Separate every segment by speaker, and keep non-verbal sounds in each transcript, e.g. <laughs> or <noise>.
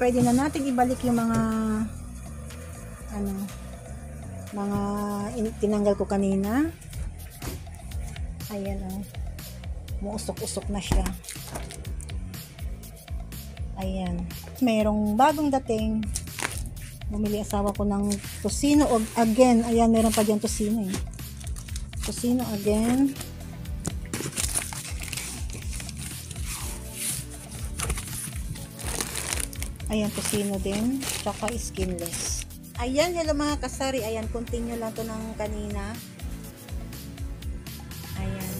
Speaker 1: pwede na natin ibalik yung mga ano mga in- tinanggal ko kanina. Ayan oh. Muusok-usok na siya. Ayan. Merong bagong dating. Bumili asawa ko ng tosino again. Ayan, meron pa dyan tosino eh. Tosino again. Ayan, tosino din. Tsaka skinless. Ayan, hello mga kasari. Ayan, continue lang to ng kanina. Ayan.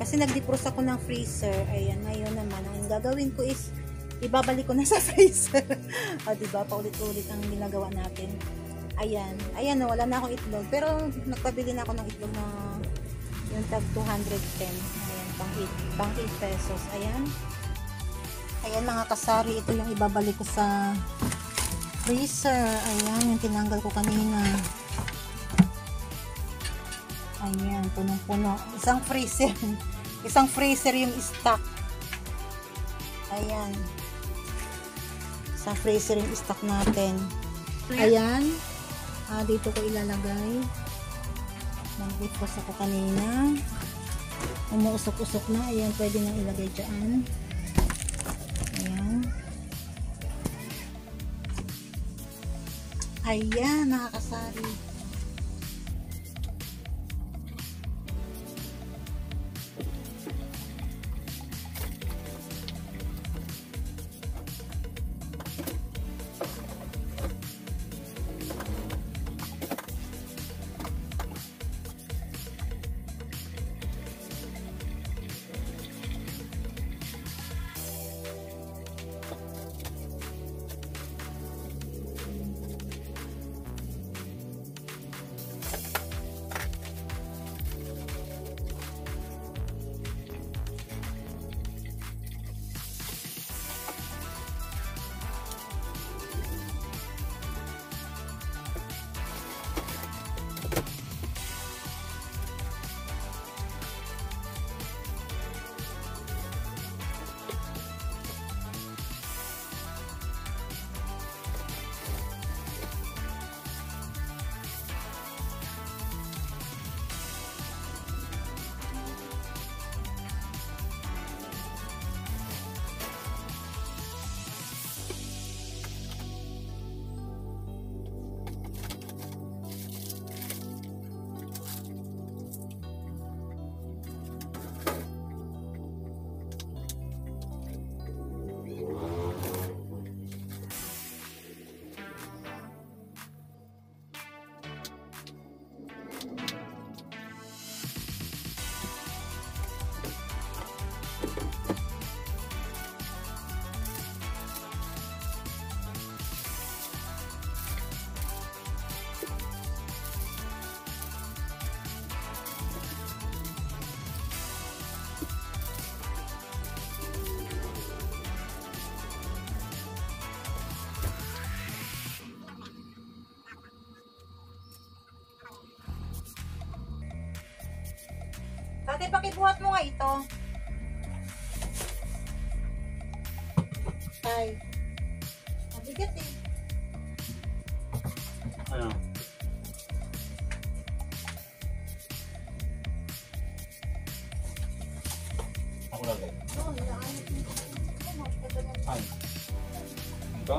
Speaker 1: Kasi nag-defrost ako ng freezer. Ayan, ngayon naman, ang gagawin ko is, ibabalik ko na sa <laughs> freezer. o, diba? Paulit-ulit ang ginagawa natin. Ayan. Ayan, wala na akong itlog. Pero, nagpabili na ako ng itlog na yung tag 210. Ayan, pang 8, pang 8 pesos. Ayan. Ayan mga kasari, ito yung ibabalik ko sa freezer. Ayan, yung tinanggal ko kanina. Ayan, punong-puno. Isang freezer. <laughs> Isang freezer yung stock. Ayan. Isang freezer yung stock natin. Ayan. Ah, dito ko ilalagay. Nag-defrost ako kanina. Umuusok-usok na. Ayan, pwede nang ilagay dyan. Ayan, nakakasari. Ate, pakibuhat mo nga ito. Ay. Mabigat eh.
Speaker 2: Ano? Ako lagay.
Speaker 1: Oo, pagkagan.
Speaker 2: Ay. Ito?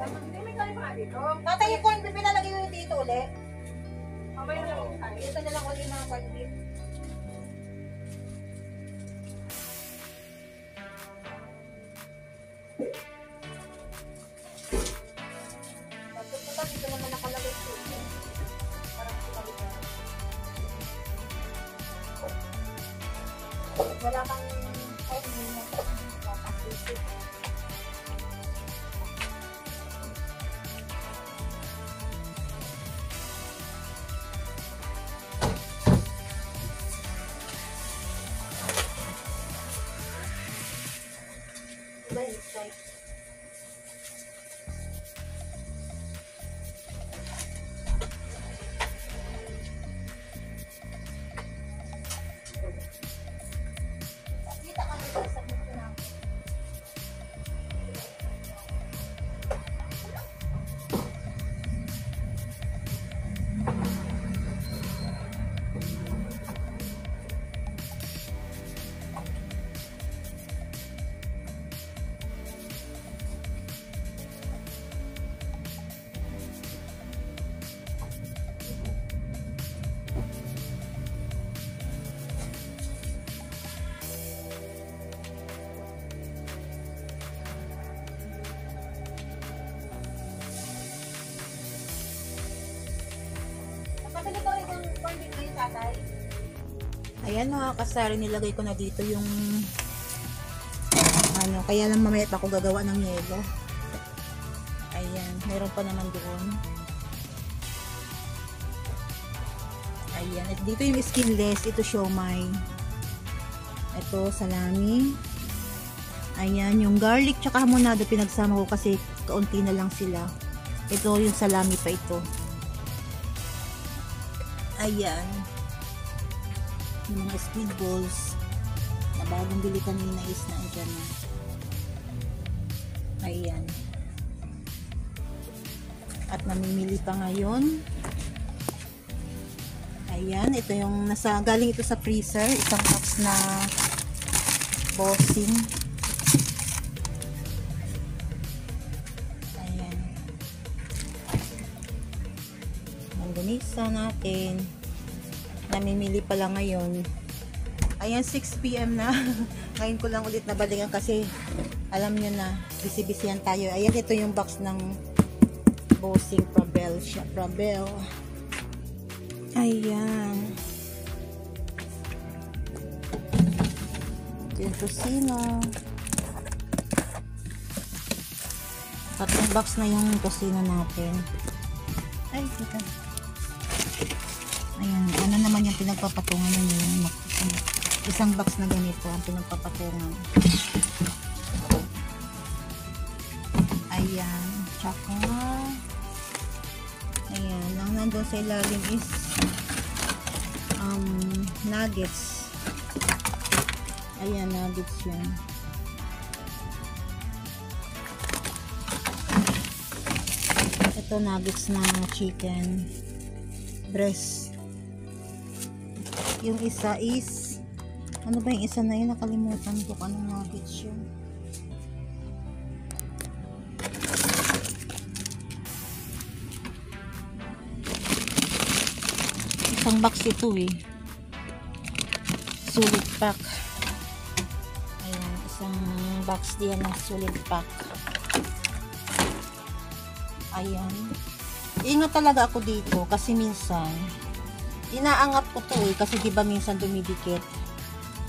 Speaker 1: Hindi
Speaker 3: may pa dito.
Speaker 1: Tatay, yung corn beef, pinalagay mo dito ulit.
Speaker 3: Mamaya na lang tayo.
Speaker 1: Dito na lang ulit yung mga corn beef. Tapos ito, tatay. Ayan mga kasari, nilagay ko na dito yung ano, kaya lang mamaya pa ako gagawa ng yelo. Ayan, meron pa naman doon. Ayan, at dito yung skinless, ito siomay. Ito, salami. Ayan, yung garlic tsaka hamonado pinagsama ko kasi kaunti na lang sila. Ito yung salami pa ito. Ayan. Yung mga squid balls na bagong bili kanina is na andyan na. Ayan. At namimili pa ngayon. Ayan, ito yung nasa, galing ito sa freezer. Isang box na bossing. Mangganisa natin. Namimili pa lang ngayon. Ayan, 6pm na. <laughs> ngayon ko lang ulit nabalikan kasi alam nyo na, busy-busy yan tayo. Ayan, ito yung box ng Bossing Prabel siya. Prabel. Ayan. Ito yung tosino. Tatlong box na yung tosino natin. Ay, teka. Ayan, ano naman yung pinagpapatungan ng yung isang box na ganito ang pinagpapatungan. Ayan, tsaka ayan, ang nandun sa ilalim is um, nuggets. Ayan, nuggets yan. Ito nuggets na chicken breast. Yung isa is ano ba yung isa na yun? Nakalimutan ko anong nuggets yun. Isang box ito eh. Sulit pack. Ayan, isang box diyan ng sulit pack. Ayan. Ingat talaga ako dito kasi minsan inaangat ko to eh kasi diba minsan dumidikit.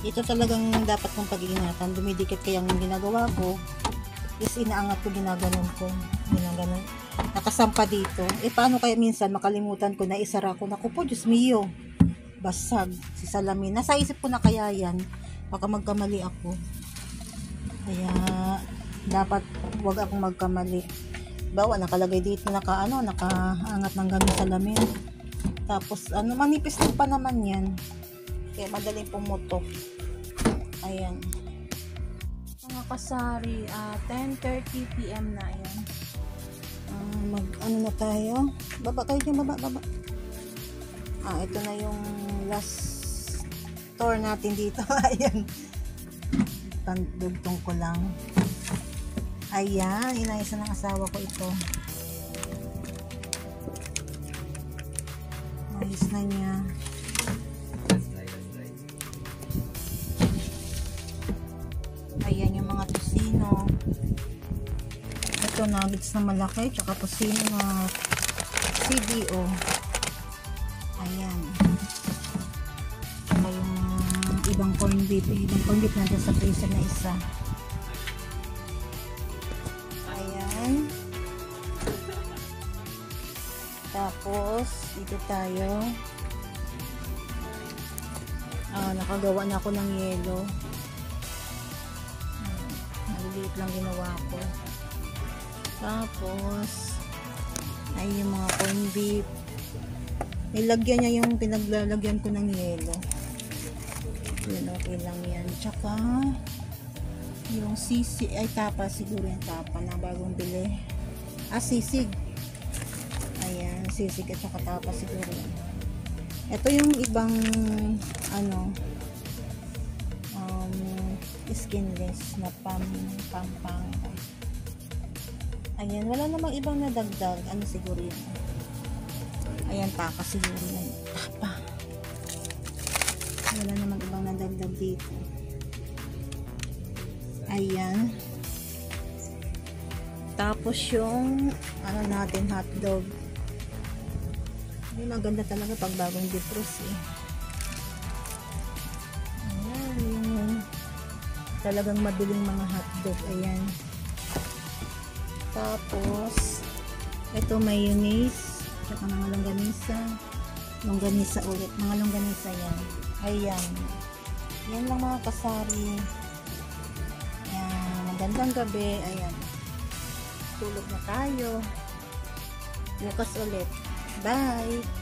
Speaker 1: Ito talagang dapat kong pag-iingatan. Dumidikit kaya ang ginagawa ko is inaangat ko, ginaganon ko. Ginaganon. Nakasampa dito. Eh paano kaya minsan makalimutan ko na isara ko. Naku po, Diyos mio. Basag. Si salamin. Nasa isip ko na kaya yan. Baka magkamali ako. Kaya dapat wag akong magkamali. Bawa nakalagay dito naka ano, nakaangat ng ganun salamin. Tapos ano manipis lang pa naman 'yan. Kaya madaling pumutok. Ayan. Mga kasari, ah 10:30 PM na 'yan. Ah, mag ano na tayo baba kayo dyan baba baba ah ito na yung last tour natin dito <laughs> ayan pandugtong ko lang ayan inayos na ng asawa ko ito ayos na niya. Ayan yung mga tusino ito nuggets na malaki tsaka tusino na CDO ayan. Tsaka yung ibang corn beef. Ibang corn beef nandun sa freezer na isa. Ayan. Tapos dito tayo ah, nakagawa na ako ng yelo Ayan, maliliit lang ginawa ko tapos, ay yung mga corn beef. Nilagyan niya yung pinaglalagyan ko ng yelo. Yun, okay lang yan. Tsaka, yung sisig, ay tapa siguro yung tapa na bagong bili. Ah, sisig. Ayan, sisig at saka tapa siguro. Ito yung ibang, ano, um, skinless na pam, pampang. Ayan, wala namang ibang nadagdag. Ano siguro yun? Ayan, taka siguro yan. Tapa. Wala namang ibang nadagdag dito. Ayan. Tapos yung, ano natin, hotdog. Ay, maganda talaga pag bagong defrost eh. Ayan, yung talagang mabiling mga hotdog. Ayan. Tapos, ito mayonnaise, tsaka mga longganisa. Longganisa ulit. Mga longganisa yan. Ayan. Yan lang mga kasari. Ayan. Magandang gabi. Ayan. Tulog na tayo. Bukas ulit. Bye!